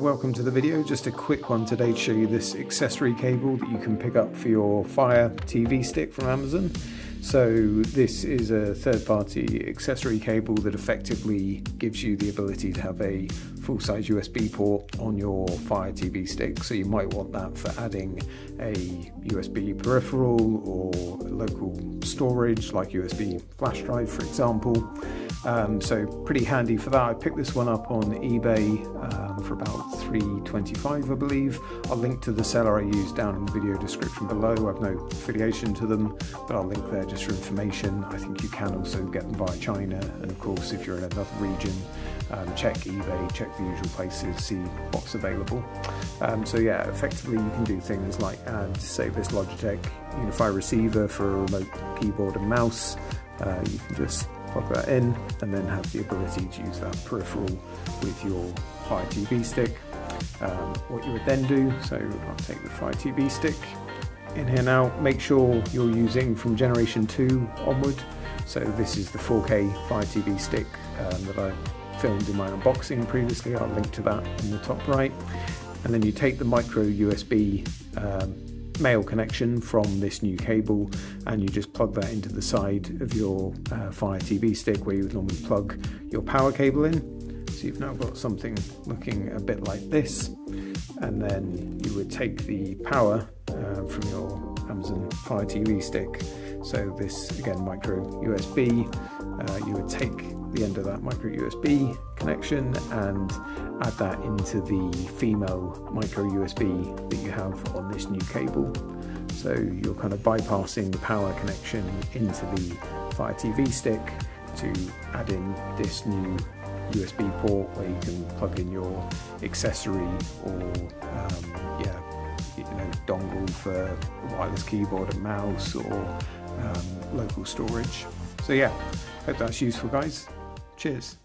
welcome to the video. Just a quick one today to show you this accessory cable that you can pick up for your Fire TV stick from Amazon. So this is a third-party accessory cable that effectively gives you the ability to have a full-size USB port on your Fire TV stick. So you might want that for adding a USB peripheral or local storage like USB flash drive for example. Um, so pretty handy for that. I picked this one up on eBay um, for about 3.25, I believe. I'll link to the seller I used down in the video description below. I have no affiliation to them, but I'll link there just for information. I think you can also get them via China, and of course, if you're in another region, um, check eBay, check the usual places, see what's available. Um, so yeah, effectively you can do things like add, say, this Logitech Unify receiver for a remote keyboard and mouse. Uh, you can just plug that in and then have the ability to use that peripheral with your Fire TV stick. Um, what you would then do, so I'll take the Fire TV stick in here now, make sure you're using from generation 2 onward. So this is the 4K Fire TV stick um, that I filmed in my unboxing previously, I'll link to that in the top right. And then you take the micro USB um, male connection from this new cable and you just plug that into the side of your uh, Fire TV stick where you would normally plug your power cable in. So you've now got something looking a bit like this and then you would take the power uh, from your Amazon Fire TV stick. So this again micro USB, uh, you would take the end of that micro USB connection and add that into the female micro USB that you have on this new cable. So you're kind of bypassing the power connection into the Fire TV stick to add in this new USB port where you can plug in your accessory or um, yeah, dongle for wireless keyboard and mouse or um, local storage. So yeah, hope that's useful guys. Cheers.